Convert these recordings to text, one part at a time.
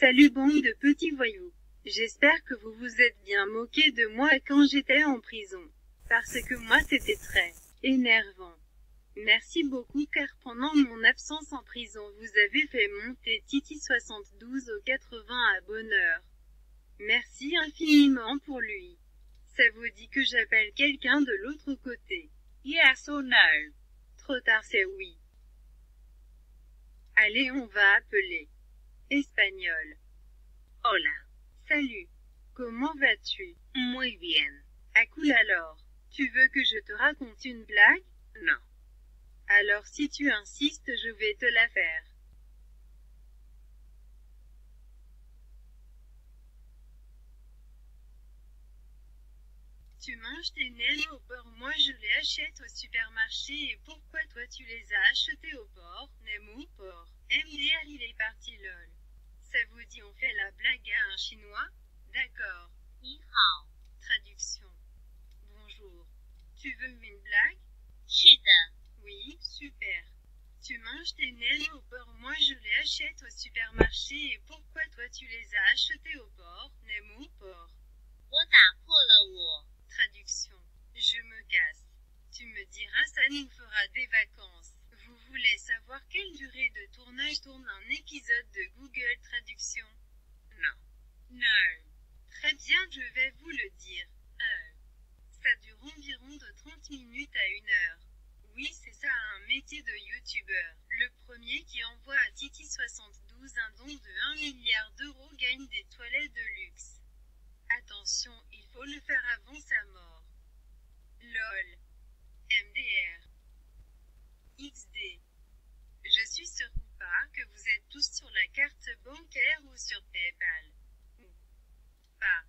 Salut bande de petits voyous. J'espère que vous vous êtes bien moqué de moi quand j'étais en prison. Parce que moi c'était très énervant. Merci beaucoup car pendant mon absence en prison vous avez fait monter Titi 72 au 80 à bonheur. Merci infiniment pour lui. Ça vous dit que j'appelle quelqu'un de l'autre côté. Yes or no? Trop tard c'est oui. Allez on va appeler. Espagnol. Hola. Salut. Comment vas-tu? Muy bien. Ah cool alors. Tu veux que je te raconte une blague? Non. Alors si tu insistes je vais te la faire. Tu manges tes nems au porc, moi je les achète au supermarché et pourquoi toi tu les as achetés au porc, nem ou porc MDR il est parti lol. Ça vous dit on fait la blague à un chinois D'accord. Ni hao. Traduction. Bonjour. Tu veux une blague? Chida. Oui, super. Tu manges tes naines au porc, moi je les achète au supermarché et pourquoi toi tu les as achetées au porc, Nemo au porc? Traduction. Je me casse. Tu me diras ça nous fera des vacances de tournage tourne un épisode de Google Traduction Non. Non. Très bien, je vais vous le dire. Euh. Ça dure environ de 30 minutes à une heure. Oui, c'est ça un métier de youtubeur. Le premier qui envoie à Titi72 un don de 1 milliard d'euros gagne des toilettes de luxe. Attention, il faut le faire avant sa mort. LOL. MDR. XD. Je suis sûr ou pas que vous êtes sur la carte bancaire ou sur PayPal. Ou pas.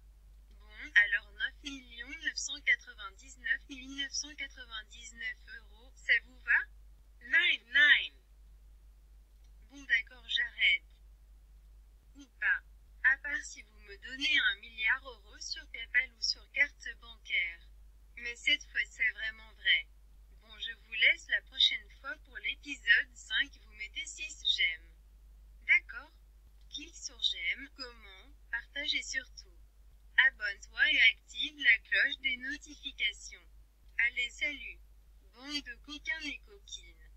Bon, alors 9 999 999 euros, ça vous va? 9, 9. Bon d'accord, j'arrête. Ou pas. À part si vous me donnez un milliard d'euros sur PayPal ou sur carte bancaire. Mais cette fois c'est vraiment vrai. Bon je vous laisse la prochaine fois pour l'épisode 5 vous mettez 6 j'aime. Clique sur j'aime, comment, partage et surtout. Abonne-toi et active la cloche des notifications. Allez salut Bande de coquins et coquines.